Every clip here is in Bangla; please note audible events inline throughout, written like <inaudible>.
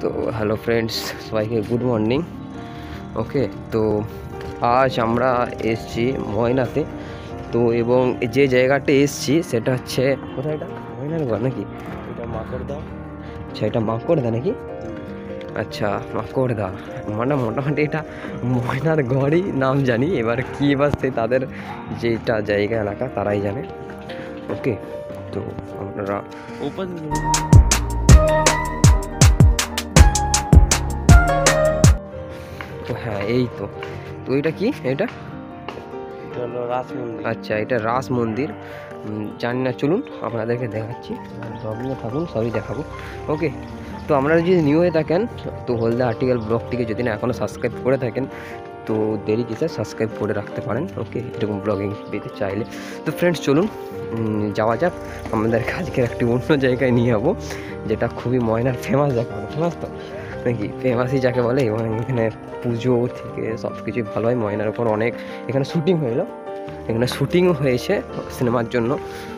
তো হ্যালো ফ্রেন্ডস সবাইকে গুড মর্নিং ওকে তো আজ আমরা এসছি ময়নাতে। তো এবং যে জায়গাটা এসছি সেটা হচ্ছে কোথায় এটা? ময়নার ঘর নাকি? এটা মাকড়দা। আচ্ছা এটা মাকড়দা নাকি? আচ্ছা মাকড়দা। মানে মোটামুটি এটা ময়নার ঘরই নাম জানি। এবার কী এবার সে তাদের যেটা জায়গা এলাকা তারাই জানে। ওকে তো আপনারা ওপেন তো হ্যাঁ এই তো। তো এটা কি? এটা? এটা রাস মন্দির। আচ্ছা এটা রাস মন্দির। জানি না চলুন আপনাদেরকে দেখাচ্ছি। সবগুলো থাকুন সবই দেখাবো। ওকে তো আপনারা যদি নিউ হয়ে থাকেন তো হলদা আর্টিকেল ব্লগটিকে যদি না এখনও সাবস্ক্রাইব করে থাকেন তো দেরি কিসে সাবস্ক্রাইব করে রাখতে পারেন। ওকে এরকম ব্লগিং পেতে চাইলে। তো ফ্রেন্ডস চলুন যাওয়া যাক। আমাদেরকে আজকের একটি অন্য জায়গায় নিয়ে যাব যেটা খুবই ময়নার ফেমাস জায়গা। ফেমাস তো? নাকি? ফেমাসই যাকে বলে এবং এখানে পুজো থেকে সব কিছুই ভালো হয়। ময়নার ওপর অনেক এখানে শুটিং হলো এখানে শুটিংও হয়েছে সিনেমার জন্য।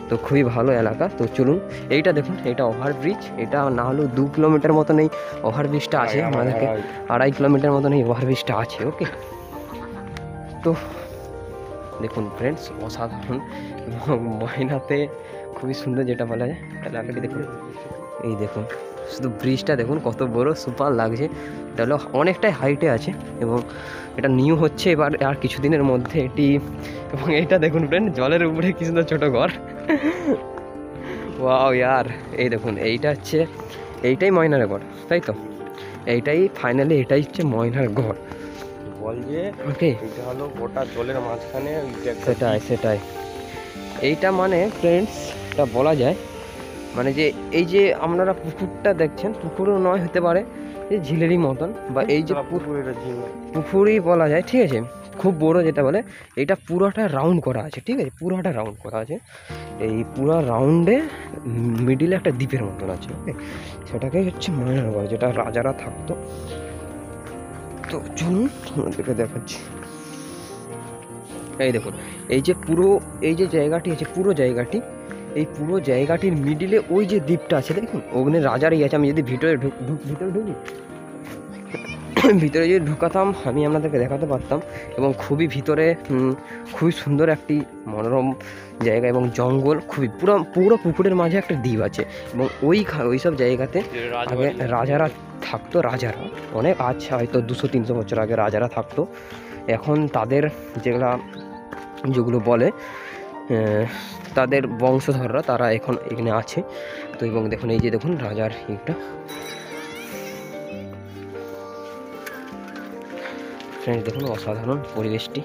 তো খুবই ভালো এলাকা। তো চলুন এইটা দেখুন এটা ওভারব্রিজ এটা না হলেও দু কিলোমিটার মতন এই ওভারব্রিজটা আছে। আমাদেরকে আড়াই কিলোমিটার মতন এই ওভারব্রিজটা আছে ওকে তো দেখুন ফ্রেন্ডস অসাধারণ। এবং ময়নাতে খুবই সুন্দর যেটা বলা যায়। এলাকাটি দেখুন। এই দেখুন শুধু ব্রিজটা দেখুন কত বড় সুপার লাগছে। এটা হলো অনেকটাই হাইটে আছে এবং এটা নিউ হচ্ছে এবার আর কিছুদিনের মধ্যে এটি। এবং এইটা দেখুন ফ্রেন্ড জলের উপরে কি সুন্দর ছোটো ঘর। ওয়াও ইয়ার এই দেখুন এইটা হচ্ছে এইটাই ময়নার ঘর তাই তো? এইটাই ফাইনালি এটাই হচ্ছে ময়নার ঘর। বল যে ওকে এটা হলো গোটা জলের মাঝখানে সেটাই সেটাই। এইটা মানে ফ্রেন্ডস এটা বলা যায়। মানে যে এই যে আপনারা পুকুরটা দেখছেন পুকুরও নয় হতে পারে এই ঝিলেরই মতন বা এই যে পুকুরই বলা যায় ঠিক আছে? খুব বড় যেটা বলে এটা পুরোটা রাউন্ড করা আছে ঠিক আছে? পুরোটা রাউন্ড করা আছে। এই পুরো রাউন্ডে মিডিলে একটা দ্বীপের মতন আছে ওকে? সেটাকে হচ্ছে ময়নারগড় যেটা রাজারা থাকতো। তো চলুন আমাদেরকে দেখাচ্ছি। এই দেখুন এই যে পুরো এই যে জায়গাটি আছে পুরো জায়গাটি এই পুরো জায়গাটির মিডিলে ওই যে দ্বীপটা আছে দেখুন ওখানে রাজারই আছে আমি যদি ভিতরে ঢুক ঢুক ভিতরে ঢুকি। <coughs> ভিতরে যদি ঢুকাতাম আমি আপনাদেরকে দেখাতে পারতাম এবং খুবই ভিতরে খুবই সুন্দর একটি মনোরম জায়গা এবং জঙ্গল খুবই পুরো পুরো পুকুরের মাঝে একটা দ্বীপ আছে এবং ওই ওই সব জায়গাতে আগে রাজারা থাকতো রাজারা অনেক আচ্ছা হয়তো দুশো তিনশো বছর আগে রাজারা থাকতো এখন তাদের যেগুলা যেগুলো বলে তাদের বংশধররা তারা এখন এখানে আছে। তো এবং দেখুন, এই যে দেখুন, রাজার ইটা। ফ্রেন্ডস দেখুন, অসাধারণ পরিবেশটি।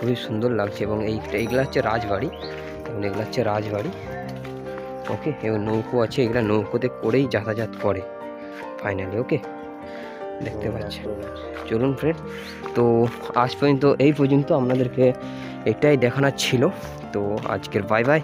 খুবই সুন্দর লাগছে এবং এই, এইগুলো হচ্ছে রাজবাড়ি। এবং এগুলো হচ্ছে রাজবাড়ি। ওকে এবং নৌকো আছে, এগুলো নৌকোতে করেই যাতায়াত করে। ফাইনালি ওকে দেখতে পাচ্ছেন। চলুন ফ্রেন্ড তো আজ পর্যন্ত এই পর্যন্ত আপনাদেরকে এটাই দেখানোর ছিল। তো আজকের বাই বাই